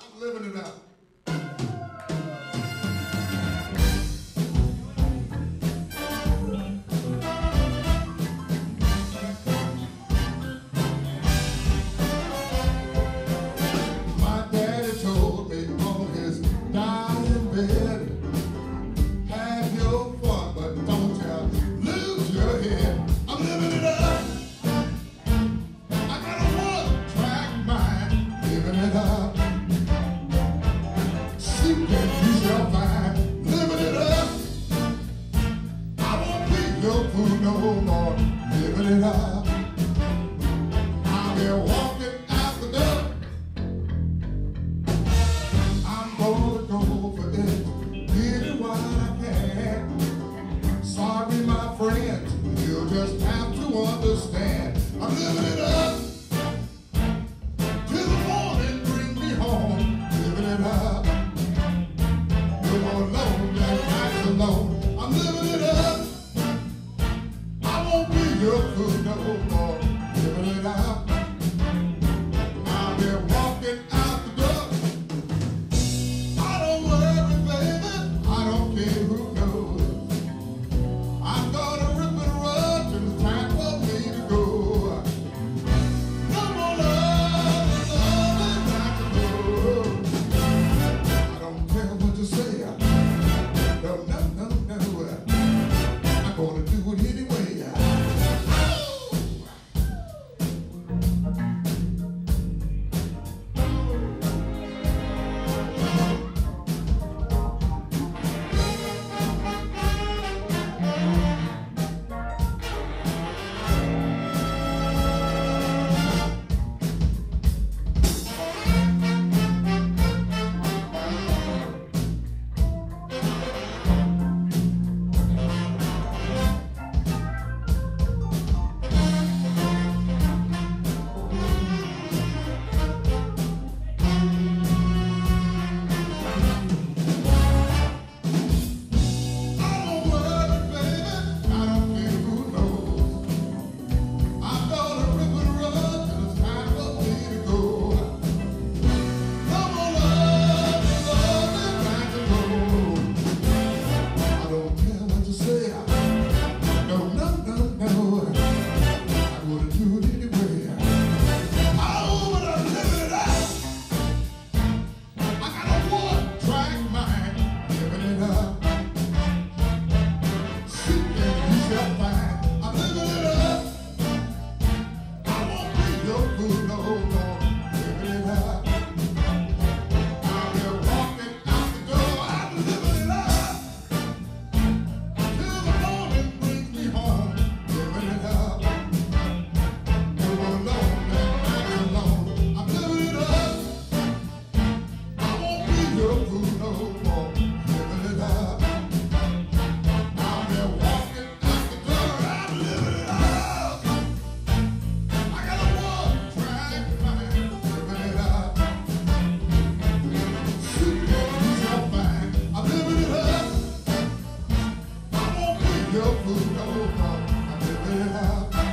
I'm living it out. no food no more, living it up. your food don't come. I never out.